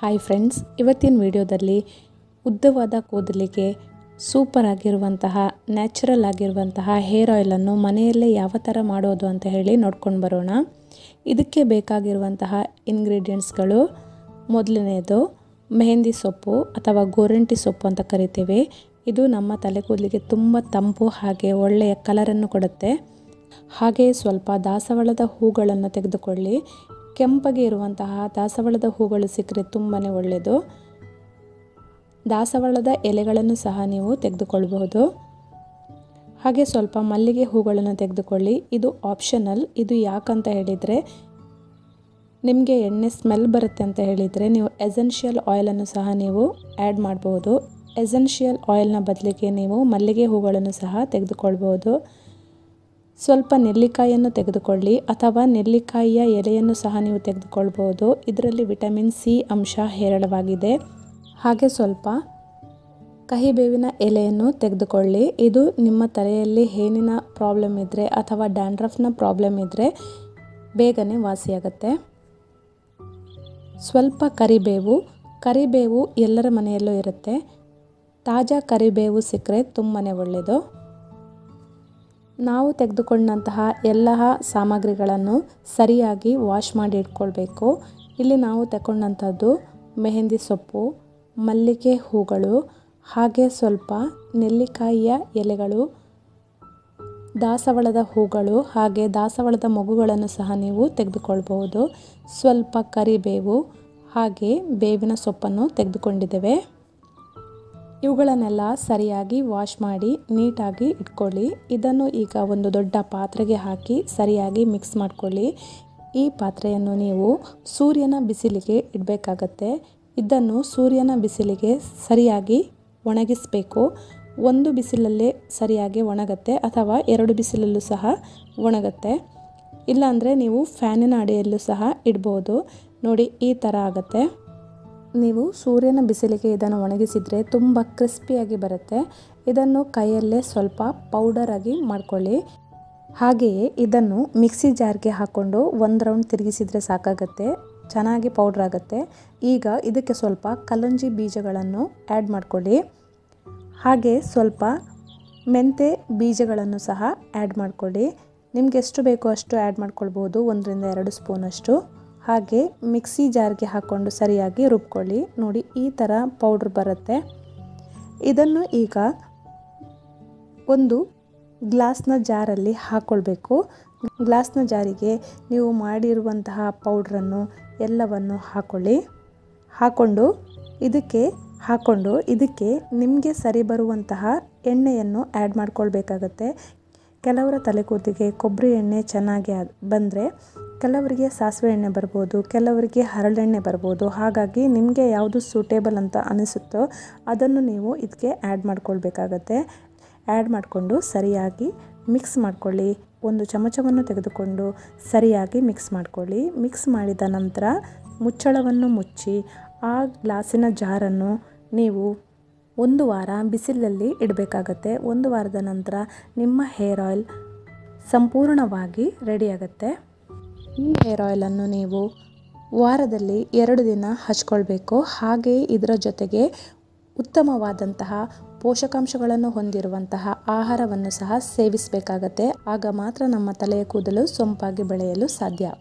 Hi friends ಇವತ್ತಿನ ವಿಡಿಯೋದಲ್ಲಿ ಉದ್ದವಾದ ಕೂದಲಿಗೆ ಸೂಪರ್ ಆಗಿರುವಂತಹ ನ್ಯಾಚುರಲ್ ಆಗಿರುವಂತಹ ಹೇರ್ ಆಯಿಲನ್ನು ಮನೆಯಲ್ಲೇ ಯಾವ ಥರ ಮಾಡೋದು ಅಂತ ಹೇಳಿ ನೋಡ್ಕೊಂಡು ಬರೋಣ. ಇದಕ್ಕೆ ಬೇಕಾಗಿರುವಂತಹ ಇಂಗ್ರೀಡಿಯೆಂಟ್ಸ್ಗಳು ಮೊದಲನೇದು ಮೆಹಂದಿ ಸೊಪ್ಪು ಅಥವಾ ಗೋರಂಟಿ ಸೊಪ್ಪು ಅಂತ ಕರಿತೀವಿ. ಇದು ನಮ್ಮ ತಲೆ ಕೂದಲಿಗೆ ತುಂಬ ತಂಪು ಹಾಗೆ ಒಳ್ಳೆಯ ಕಲರನ್ನು ಕೊಡುತ್ತೆ. ಹಾಗೆ ಸ್ವಲ್ಪ ದಾಸವಾಳದ ಹೂಗಳನ್ನು ತೆಗೆದುಕೊಳ್ಳಿ. ಕೆಂಪಗೆ ಇರುವಂತಹ ದಾಸವಾಳದ ಹೂಗಳು ಸಿಕ್ಕರೆ ತುಂಬಾ ಒಳ್ಳೆಯದು. ದಾಸವಾಳದ ಎಲೆಗಳನ್ನು ಸಹ ನೀವು ತೆಗೆದುಕೊಳ್ಬಹುದು ಹಾಗೆ ಸ್ವಲ್ಪ ಮಲ್ಲಿಗೆ ಹೂಗಳನ್ನು ತೆಗೆದುಕೊಳ್ಳಿ. ಇದು ಆಪ್ಷನಲ್ ಇದು ಯಾಕಂತ ಹೇಳಿದರೆ, ನಿಮಗೆ ಎಣ್ಣೆ ಸ್ಮೆಲ್ ಬರುತ್ತೆ ಅಂತ ಹೇಳಿದರೆ, ನೀವು ಎಸೆನ್ಷಿಯಲ್ ಆಯಿಲನ್ನು ಸಹ ನೀವು ಆ್ಯಡ್ ಮಾಡಬಹುದು. ಎಸೆನ್ಷಿಯಲ್ ಆಯಿಲ್ನ ಬದಲಿಗೆ ನೀವು ಮಲ್ಲಿಗೆ ಹೂಗಳನ್ನು ಸಹ ತೆಗೆದುಕೊಳ್ಬೋದು ಸ್ವಲ್ಪ ನೆಲ್ಲಿಕಾಯಿಯನ್ನು ತೆಗೆದುಕೊಳ್ಳಿ ಅಥವಾ ನೆಲ್ಲಿಕಾಯಿಯ ಎಲೆಯನ್ನು ಸಹ ನೀವು ತೆಗೆದುಕೊಳ್ಬೋದು ಇದರಲ್ಲಿ ವಿಟಮಿನ್ ಸಿ ಅಂಶ ಹೇರಳವಾಗಿದೆ. ಹಾಗೆ ಸ್ವಲ್ಪ ಕಹಿಬೇವಿನ ಎಲೆಯನ್ನು ತೆಗೆದುಕೊಳ್ಳಿ. ಇದು ನಿಮ್ಮ ತಲೆಯಲ್ಲಿ ಹೇನಿನ ಪ್ರಾಬ್ಲಮ್ ಇದ್ದರೆ ಅಥವಾ ಡ್ಯಾಂಡ್ರಫ್ನ ಪ್ರಾಬ್ಲಮ್ ಇದ್ದರೆ ಬೇಗನೆ ವಾಸಿಯಾಗುತ್ತೆ. ಸ್ವಲ್ಪ ಕರಿಬೇವು. ಕರಿಬೇವು ಎಲ್ಲರ ಮನೆಯಲ್ಲೂ ಇರುತ್ತೆ. ತಾಜಾ ಕರಿಬೇವು ಸಿಕ್ಕರೆ ತುಂಬಾ ಒಳ್ಳೆಯದು ನಾವು ತೆಗೆದುಕೊಂಡಂತಹ ಎಲ್ಲ ಸಾಮಗ್ರಿಗಳನ್ನು ಸರಿಯಾಗಿ ವಾಶ್ ಮಾಡಿ ಇಟ್ಕೊಳ್ಬೇಕು. ಇಲ್ಲಿ ನಾವು ತಗೊಂಡಂಥದ್ದು ಮೆಹಂದಿ ಸೊಪ್ಪು, ಮಲ್ಲಿಗೆ ಹೂಗಳು, ಹಾಗೆ ಸ್ವಲ್ಪ ನೆಲ್ಲಿಕಾಯಿಯ ಎಲೆಗಳು, ದಾಸವಾಳದ ಹೂಗಳು ಹಾಗೆ ದಾಸವಾಳದ ಮಗುಗಳನ್ನು ಸಹ ನೀವು ತೆಗೆದುಕೊಳ್ಬಹುದು. ಸ್ವಲ್ಪ ಕರಿಬೇವು ಹಾಗೆ ಬೇವಿನ ಸೊಪ್ಪನ್ನು ತೆಗೆದುಕೊಂಡಿದ್ದೇವೆ. ಇವುಗಳನ್ನೆಲ್ಲ ಸರಿಯಾಗಿ ವಾಶ್ ಮಾಡಿ ನೀಟಾಗಿ ಇಟ್ಕೊಳ್ಳಿ. ಇದನ್ನು ಈಗ ಒಂದು ದೊಡ್ಡ ಪಾತ್ರೆಗೆ ಹಾಕಿ ಸರಿಯಾಗಿ ಮಿಕ್ಸ್ ಮಾಡ್ಕೊಳ್ಳಿ. ಈ ಪಾತ್ರೆಯನ್ನು ನೀವು ಸೂರ್ಯನ ಬಿಸಿಲಿಗೆ ಇಡಬೇಕಾಗತ್ತೆ. ಇದನ್ನು ಸೂರ್ಯನ ಬಿಸಿಲಿಗೆ ಸರಿಯಾಗಿ ಒಣಗಿಸಬೇಕು. ಒಂದು ಬಿಸಿಲಲ್ಲೇ ಸರಿಯಾಗಿ ಒಣಗತ್ತೆ ಅಥವಾ ಎರಡು ಬಿಸಿಲಲ್ಲೂ ಸಹ ಒಣಗತ್ತೆ. ಇಲ್ಲಾಂದರೆ ನೀವು ಫ್ಯಾನಿನ ಅಡಿಯಲ್ಲೂ ಸಹ ಇಡ್ಬೋದು. ನೋಡಿ, ಈ ಥರ ಆಗುತ್ತೆ. ನೀವು ಸೂರ್ಯನ ಬಿಸಿಲಿಗೆ ಇದನ್ನು ಒಣಗಿಸಿದರೆ ತುಂಬ ಕ್ರಿಸ್ಪಿಯಾಗಿ ಬರುತ್ತೆ. ಇದನ್ನು ಕೈಯಲ್ಲೇ ಸ್ವಲ್ಪ ಪೌಡರ್ ಆಗಿ ಮಾಡ್ಕೊಳ್ಳಿ. ಹಾಗೆಯೇ ಇದನ್ನು ಮಿಕ್ಸಿ ಜಾರ್ಗೆ ಹಾಕ್ಕೊಂಡು ಒಂದು ರೌಂಡ್ ತಿರುಗಿಸಿದರೆ ಸಾಕಾಗತ್ತೆ. ಚೆನ್ನಾಗಿ ಪೌಡ್ರ್ ಆಗುತ್ತೆ. ಈಗ ಇದಕ್ಕೆ ಸ್ವಲ್ಪ ಕಲಂಜಿ ಬೀಜಗಳನ್ನು ಆ್ಯಡ್ ಮಾಡ್ಕೊಳ್ಳಿ. ಹಾಗೆ ಸ್ವಲ್ಪ ಮೆಂತೆ ಬೀಜಗಳನ್ನು ಸಹ ಆ್ಯಡ್ ಮಾಡ್ಕೊಳ್ಳಿ. ನಿಮ್ಗೆ ಎಷ್ಟು ಬೇಕೋ ಅಷ್ಟು ಆ್ಯಡ್ ಮಾಡ್ಕೊಳ್ಬೋದು. ಒಂದರಿಂದ ಎರಡು ಸ್ಪೂನಷ್ಟು ಹಾಗೆ ಮಿಕ್ಸಿ ಜಾರ್ಗೆ ಹಾಕ್ಕೊಂಡು ಸರಿಯಾಗಿ ರುಬ್ಕೊಳ್ಳಿ. ನೋಡಿ, ಈ ಥರ ಪೌಡ್ರ್ ಬರುತ್ತೆ. ಇದನ್ನು ಈಗ ಒಂದು ಗ್ಲಾಸ್ನ ಜಾರಲ್ಲಿ ಹಾಕ್ಕೊಳ್ಬೇಕು ಗ್ಲಾಸ್ನ ಜಾರಿಗೆ ನೀವು ಮಾಡಿರುವಂತಹ ಪೌಡ್ರನ್ನು, ಎಲ್ಲವನ್ನು ಹಾಕ್ಕೊಳ್ಳಿ ಹಾಕ್ಕೊಂಡು ಇದಕ್ಕೆ ಹಾಕ್ಕೊಂಡು ಇದಕ್ಕೆ ನಿಮಗೆ ಸರಿ ಬರುವಂತಹ ಎಣ್ಣೆಯನ್ನು ಆ್ಯಡ್ ಮಾಡ್ಕೊಳ್ಬೇಕಾಗತ್ತೆ. ಕೆಲವರ ತಲೆ ಕೂದಲಿಗೆ ಕೊಬ್ಬರಿ ಎಣ್ಣೆ ಚೆನ್ನಾಗಿ ಬಂದರೆ ಕೆಲವರಿಗೆ ಸಾಸಿವೆ ಎಣ್ಣೆ ಬರ್ಬೋದು, ಕೆಲವರಿಗೆ ಹರಳೆಣ್ಣೆ ಬರ್ಬೋದು. ಹಾಗಾಗಿ ನಿಮಗೆ ಯಾವುದು ಸೂಟೇಬಲ್ ಅಂತ ಅನಿಸುತ್ತೋ ಅದನ್ನು ನೀವು ಇದಕ್ಕೆ ಆ್ಯಡ್ ಮಾಡ್ಕೊಳ್ಬೇಕಾಗತ್ತೆ. ಆ್ಯಡ್ ಮಾಡಿಕೊಂಡು ಸರಿಯಾಗಿ ಮಿಕ್ಸ್ ಮಾಡ್ಕೊಳ್ಳಿ. ಒಂದು ಚಮಚವನ್ನು ತೆಗೆದುಕೊಂಡು ಸರಿಯಾಗಿ ಮಿಕ್ಸ್ ಮಾಡ್ಕೊಳ್ಳಿ. ಮಿಕ್ಸ್ ಮಾಡಿದ ನಂತರ ಮುಚ್ಚಳವನ್ನು ಮುಚ್ಚಿ ಆ ಗ್ಲಾಸಿನ ಜಾರನ್ನು ನೀವು ಒಂದು ವಾರ ಬಿಸಿಲಲ್ಲಿ ಇಡಬೇಕಾಗತ್ತೆ. ಒಂದು ವಾರದ ನಂತರ ನಿಮ್ಮ ಹೇರ್ ಆಯಿಲ್ ಸಂಪೂರ್ಣವಾಗಿ ರೆಡಿಯಾಗತ್ತೆ ಈ ಹೇರ್ ಆಯಿಲನ್ನು ನೀವು ವಾರದಲ್ಲಿ ಎರಡು ದಿನ ಹಚ್ಕೊಳ್ಬೇಕು. ಹಾಗೆ ಇದರ ಜೊತೆಗೆ ಉತ್ತಮವಾದಂತಹ ಪೋಷಕಾಂಶಗಳನ್ನು ಹೊಂದಿರುವಂತಹ ಆಹಾರವನ್ನು ಸಹ ಸೇವಿಸಬೇಕಾಗತ್ತೆ. ಆಗ ಮಾತ್ರ ನಮ್ಮ ತಲೆಯ ಕೂದಲು ಸೊಂಪಾಗಿ ಬೆಳೆಯಲು ಸಾಧ್ಯ.